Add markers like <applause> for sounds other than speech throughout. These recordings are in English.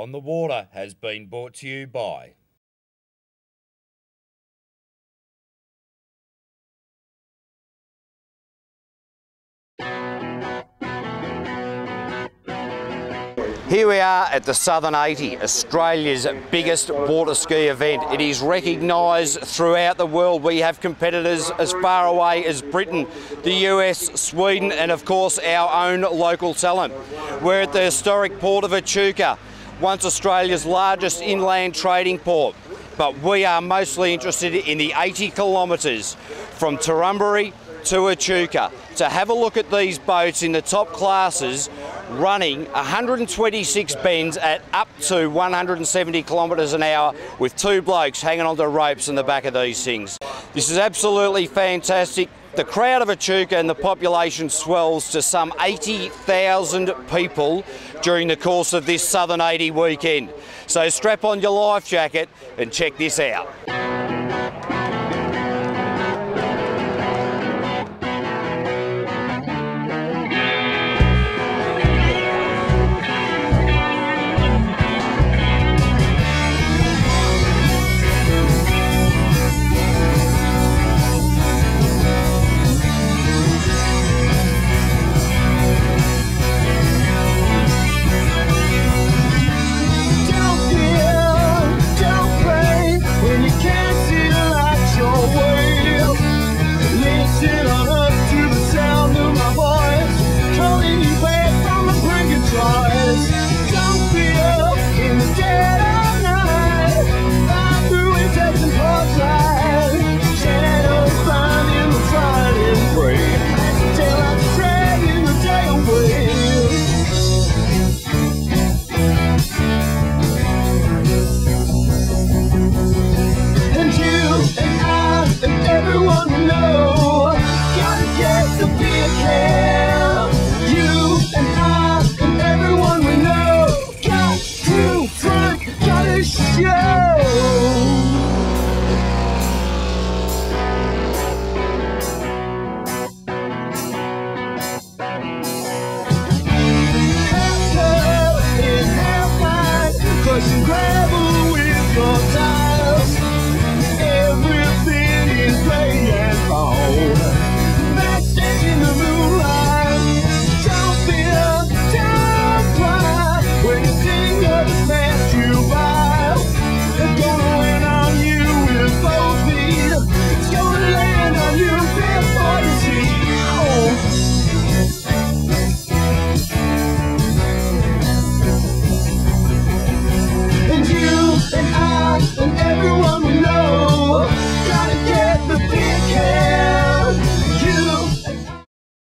on the Water has been brought to you by. Here we are at the Southern 80, Australia's biggest water ski event. It is recognised throughout the world. We have competitors as far away as Britain, the US, Sweden, and of course our own local talent. We're at the historic port of Echuca, once Australia's largest inland trading port. But we are mostly interested in the 80 kilometres from Torrumbarry to Echuca to have a look at these boats in the top classes running 126 bends at up to 170 kilometres an hour with two blokes hanging onto ropes in the back of these things. This is absolutely fantastic. The crowd of Echuca and the population swells to some 80,000 people during the course of this Southern 80 weekend. So strap on your life jacket and check this out.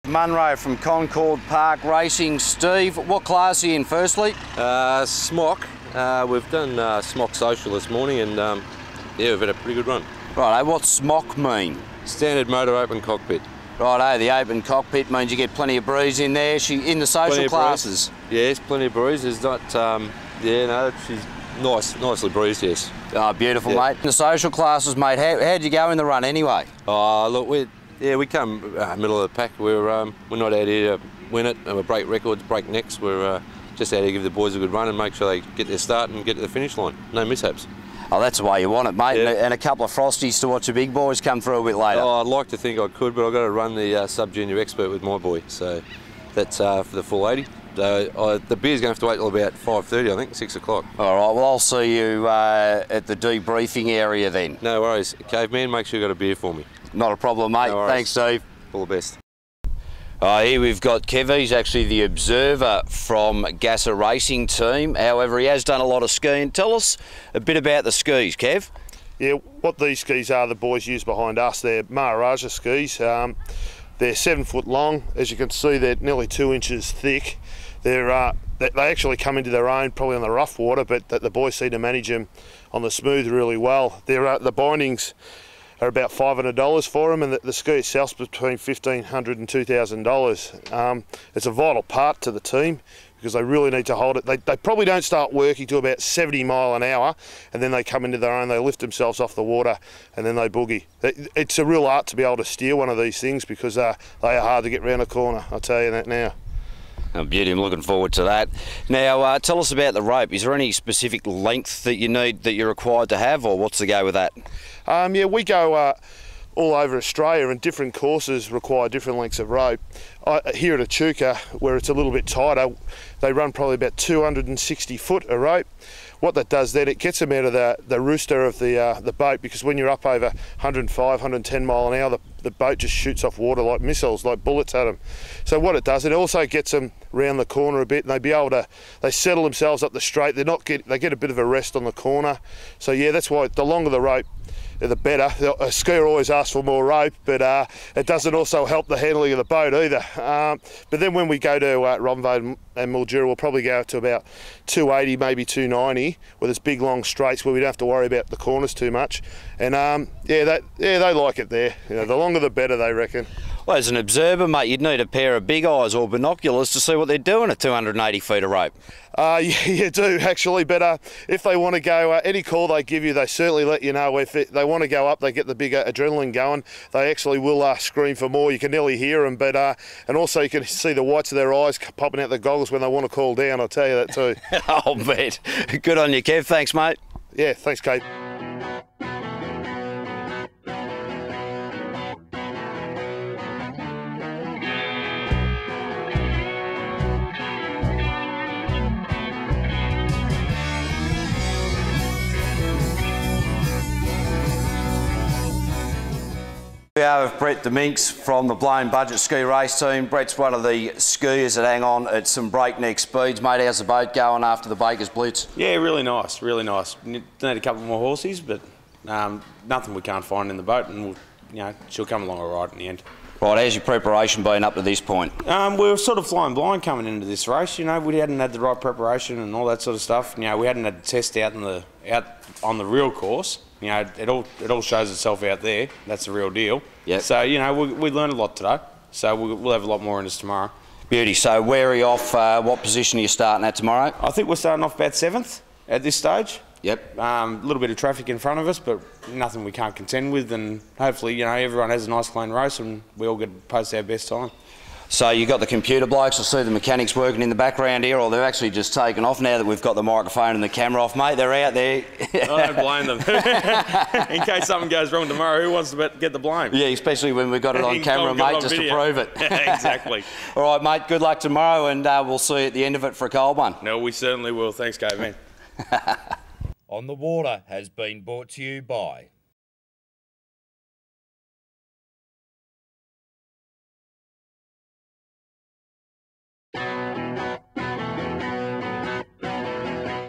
Munro from Concord Park Racing. Steve, what class are you in firstly? Uh, smock. Uh, we've done uh, smock social this morning and um, yeah, we've had a pretty good run. Right, what's smock mean? Standard motor open cockpit. Right, the open cockpit means you get plenty of breeze in there. She in the social classes. Breeze. Yes, plenty of breeze. There's not, um, yeah, no, she's nice, nicely breezed. Yes. Oh, beautiful, yeah. mate. In the social classes, mate. How how'd you go in the run anyway? Oh, look, we yeah, we come uh, middle of the pack. We're um, we're not out here to win it and we break records, break necks. We're uh, just out here to give the boys a good run and make sure they get their start and get to the finish line. No mishaps. Oh, that's the way you want it, mate. Yeah. And, a, couple of frosties to watch the big boys come through a bit later. Oh, I'd like to think I could, but I've got to run the uh, sub-junior expert with my boy, so that's uh, for the full 80. So uh, the beer's going to have to wait till about 5.30, I think, 6 o'clock. All right, well, I'll see you uh, at the debriefing area then. No worries. Caveman, make sure you've got a beer for me. Not a problem, mate. No Thanks, Steve. All the best. Uh, here we've got Kev, he's actually the observer from Gasser Racing Team. However, he has done a lot of skiing. Tell us a bit about the skis, Kev. Yeah, what these skis are, the boys use behind us, they're Maharaja skis. Um, they're seven foot long. As you can see, they're nearly two inches thick. They're, uh, they actually come into their own probably on the rough water, but the boys seem to manage them on the smooth really well. They're, uh, the bindings are about $500 for them, and the, the ski itself's between $1,500 and $2,000. Um, it's a vital part to the team because they really need to hold it. They, they probably don't start working to about 70 mile an hour, and then they come into their own, they lift themselves off the water, and then they boogie. It's a real art to be able to steer one of these things because uh, they are hard to get round a corner, I'll tell you that now. Oh, beauty, I'm looking forward to that. Now, uh, tell us about the rope. Is there any specific length that you need that you're required to have, or what's the go with that? Um, yeah, we go uh, all over Australia, and different courses require different lengths of rope. I, here at Echuca, where it's a little bit tighter, they run probably about 260 foot of rope. What that does then, it gets them out of the, the rooster of the uh, the boat because when you're up over 105, 110 mile an hour, the, the boat just shoots off water like missiles, like bullets at them. So what it does, it also gets them round the corner a bit, and they be able to they settle themselves up the straight. They're not get they get a bit of a rest on the corner. So yeah, that's why the longer the rope, the better. A skier always asks for more rope, but uh, it doesn't also help the handling of the boat either. Um, but then when we go to uh, Robinvale and Mildura, we'll probably go to about 280, maybe 290, where there's big long straights where we don't have to worry about the corners too much. And um, yeah, that yeah they like it there. You know, the longer the better, they reckon. Well, as an observer, mate, you'd need a pair of big eyes or binoculars to see what they're doing at 280 feet of rope. Uh, <laughs> yeah, you do actually, but uh, if they want to go, uh, any call they give you, they certainly let you know. If it, they want to go up, they get the big adrenaline going. They actually will uh, scream for more. You can nearly hear them, but uh, and also you can see the whites of their eyes popping out the goggles when they want to call down. I'll tell you that too. <laughs> I'll bet. Good on you, Kev. Thanks, mate. Yeah, thanks, Kate. We are with Brett Dominks from the Blown Budget Ski Race Team. Brett's one of the skiers that hang on at some breakneck speeds. Mate, how's the boat going after the Baker's Blitz? Yeah, really nice, really nice. Need a couple more horses, but um, nothing we can't find in the boat, and we'll, you know, she'll come along all right in the end. Right, how's your preparation been up to this point? Um, we were sort of flying blind coming into this race. You know, we hadn't had the right preparation and all that sort of stuff. You know, we hadn't had a test out in the out on the real course. You know, it all it all shows itself out there. That's the real deal. Yeah. So you know, we, we learned a lot today. So we'll, we'll have a lot more in us tomorrow. Beauty. So where are you off? Uh, what position are you starting at tomorrow? I think we're starting off about seventh at this stage. Yep. A um, little bit of traffic in front of us, but nothing we can't contend with. And hopefully, you know, everyone has a nice clean race and we all get to post our best time. So you've got the computer blokes. I see the mechanics working in the background here, or they're actually just taken off now that we've got the microphone and the camera off, mate. They're out there. I don't blame them. <laughs> in case something goes wrong tomorrow, who wants to get the blame? Yeah, especially when we've got it on <laughs> camera, mate, on just video. to prove it. <laughs> exactly. All right, mate. Good luck tomorrow, and uh, we'll see you at the end of it for a cold one. No, we certainly will. Thanks, Kate, man. on the Water has been brought to you by you